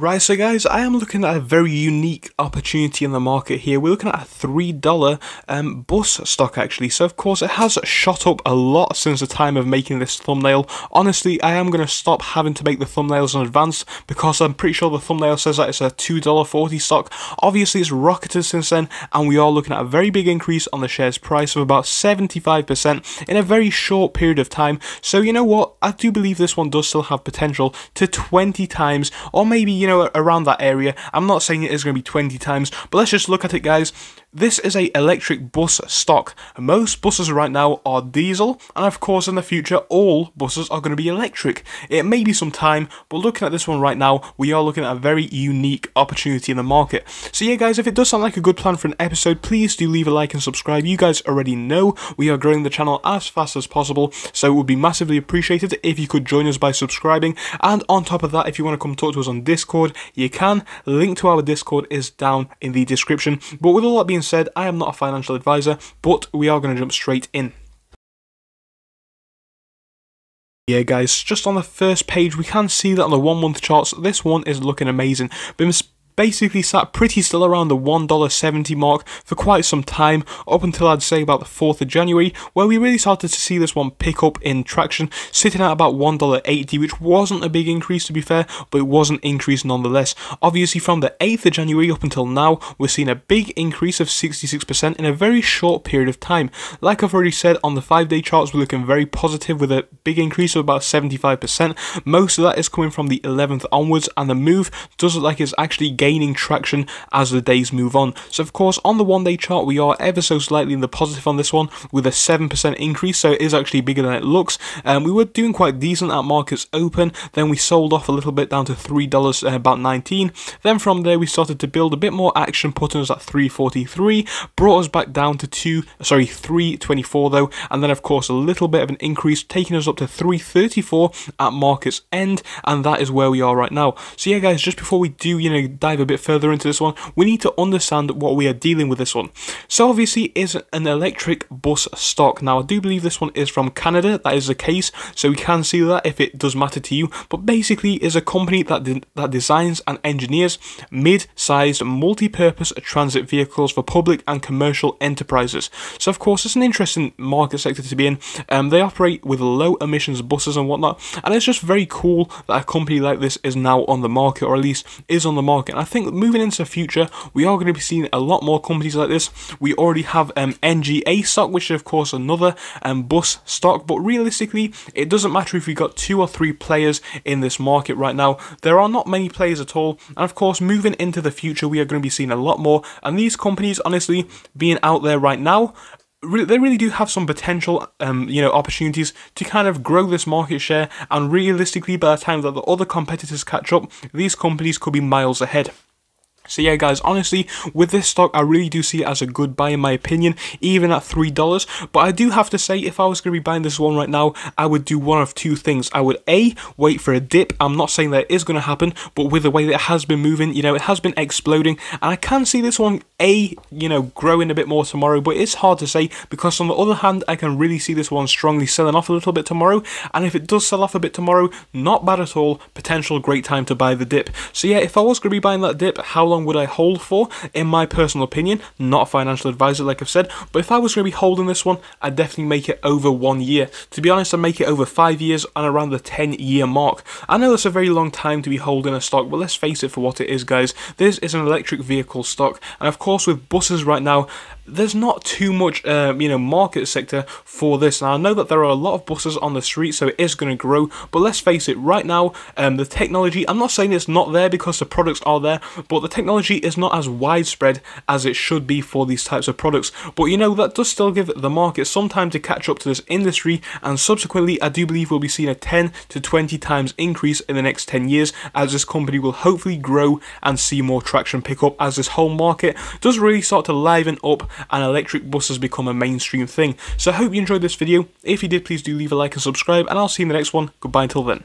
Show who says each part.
Speaker 1: Right, so guys, I am looking at a very unique opportunity in the market here. We're looking at a $3 um, bus stock actually. So of course it has shot up a lot since the time of making this thumbnail. Honestly, I am going to stop having to make the thumbnails in advance because I'm pretty sure the thumbnail says that it's a $2.40 stock. Obviously it's rocketed since then and we are looking at a very big increase on the share's price of about 75% in a very short period of time. So you know what, I do believe this one does still have potential to 20 times or maybe, you know, around that area. I'm not saying it is going to be 20 times, but let's just look at it, guys. This is a electric bus stock. Most buses right now are diesel, and of course in the future all buses are going to be electric. It may be some time, but looking at this one right now, we are looking at a very unique opportunity in the market. So yeah guys, if it does sound like a good plan for an episode, please do leave a like and subscribe. You guys already know we are growing the channel as fast as possible, so it would be massively appreciated if you could join us by subscribing. And on top of that, if you want to come talk to us on Discord, you can. Link to our Discord is down in the description. But with all that being said, I am not a financial advisor, but we are going to jump straight in. Yeah guys, just on the first page we can see that on the one month charts this one is looking amazing. Been basically sat pretty still around the $1.70 mark for quite some time, up until I'd say about the 4th of January, where we really started to see this one pick up in traction, sitting at about $1.80, which wasn't a big increase to be fair, but it was an increase nonetheless. Obviously, from the 8th of January up until now, we're seeing a big increase of 66% in a very short period of time. Like I've already said, on the 5 day charts, we're looking very positive with a big increase of about 75%. Most of that is coming from the 11th onwards, and the move does look like it's actually gaining gaining traction as the days move on. So of course on the one day chart we are ever so slightly in the positive on this one with a 7% increase so it is actually bigger than it looks. Um, we were doing quite decent at markets open then we sold off a little bit down to $3 uh, about 19 then from there we started to build a bit more action putting us at 343 brought us back down to 2 sorry 324 though and then of course a little bit of an increase taking us up to 334 at markets end and that is where we are right now. So yeah guys just before we do you know dive dive a bit further into this one, we need to understand what we are dealing with this one. So obviously is an electric bus stock. Now I do believe this one is from Canada, that is the case, so we can see that if it does matter to you, but basically is a company that, de that designs and engineers mid-sized multi-purpose transit vehicles for public and commercial enterprises. So of course it's an interesting market sector to be in. Um, they operate with low emissions buses and whatnot, and it's just very cool that a company like this is now on the market, or at least is on the market. Think moving into the future, we are going to be seeing a lot more companies like this. We already have um, NGA stock, which is of course another um, bus stock, but realistically, it doesn't matter if we got two or three players in this market right now. There are not many players at all, and of course, moving into the future, we are going to be seeing a lot more. And these companies, honestly, being out there right now, they really do have some potential, um, you know, opportunities to kind of grow this market share. And realistically, by the time that the other competitors catch up, these companies could be miles ahead. So yeah guys, honestly, with this stock, I really do see it as a good buy in my opinion, even at $3. But I do have to say, if I was going to be buying this one right now, I would do one of two things. I would A, wait for a dip. I'm not saying that it is going to happen, but with the way that it has been moving, you know, it has been exploding. And I can see this one, A, you know, growing a bit more tomorrow, but it's hard to say because on the other hand, I can really see this one strongly selling off a little bit tomorrow. And if it does sell off a bit tomorrow, not bad at all. Potential great time to buy the dip. So yeah, if I was going to be buying that dip, how long long would I hold for? In my personal opinion, not a financial advisor like I've said, but if I was going to be holding this one, I'd definitely make it over one year. To be honest, I'd make it over five years and around the 10 year mark. I know that's a very long time to be holding a stock, but let's face it for what it is, guys. This is an electric vehicle stock, and of course with buses right now, there's not too much, um, you know, market sector for this. Now, I know that there are a lot of buses on the street, so it is going to grow, but let's face it, right now, um, the technology, I'm not saying it's not there because the products are there, but the technology is not as widespread as it should be for these types of products. But, you know, that does still give the market some time to catch up to this industry, and subsequently, I do believe we'll be seeing a 10 to 20 times increase in the next 10 years as this company will hopefully grow and see more traction pick up as this whole market does really start to liven up and electric buses become a mainstream thing. So I hope you enjoyed this video. If you did, please do leave a like and subscribe, and I'll see you in the next one. Goodbye until then.